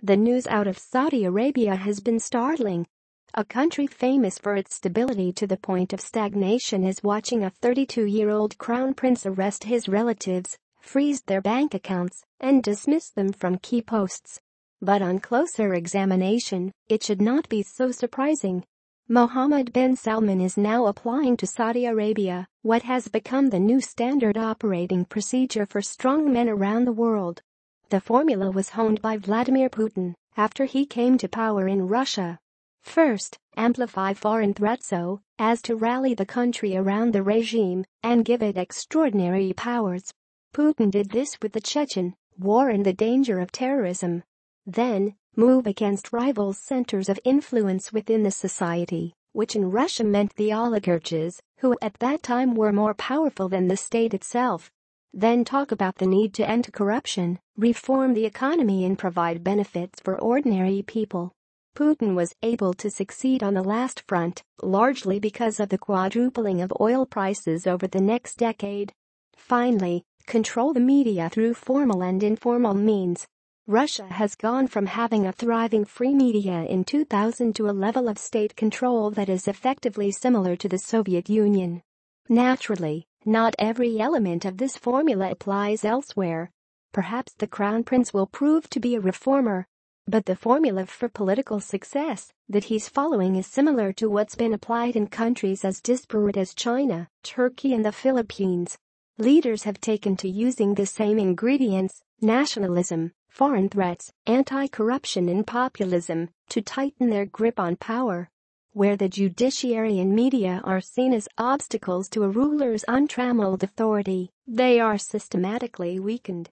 The news out of Saudi Arabia has been startling. A country famous for its stability to the point of stagnation is watching a 32-year-old crown prince arrest his relatives, freeze their bank accounts, and dismiss them from key posts. But on closer examination, it should not be so surprising. Mohammed bin Salman is now applying to Saudi Arabia what has become the new standard operating procedure for strongmen around the world. The formula was honed by Vladimir Putin after he came to power in Russia. First, amplify foreign threats so as to rally the country around the regime and give it extraordinary powers. Putin did this with the Chechen war and the danger of terrorism. Then, move against rival centers of influence within the society, which in Russia meant the oligarchs, who at that time were more powerful than the state itself. Then talk about the need to end corruption, reform the economy and provide benefits for ordinary people. Putin was able to succeed on the last front, largely because of the quadrupling of oil prices over the next decade. Finally, control the media through formal and informal means, Russia has gone from having a thriving free media in 2000 to a level of state control that is effectively similar to the Soviet Union. Naturally, not every element of this formula applies elsewhere. Perhaps the crown prince will prove to be a reformer. But the formula for political success that he's following is similar to what's been applied in countries as disparate as China, Turkey and the Philippines. Leaders have taken to using the same ingredients, nationalism, foreign threats, anti-corruption and populism to tighten their grip on power. Where the judiciary and media are seen as obstacles to a ruler's untrammeled authority, they are systematically weakened.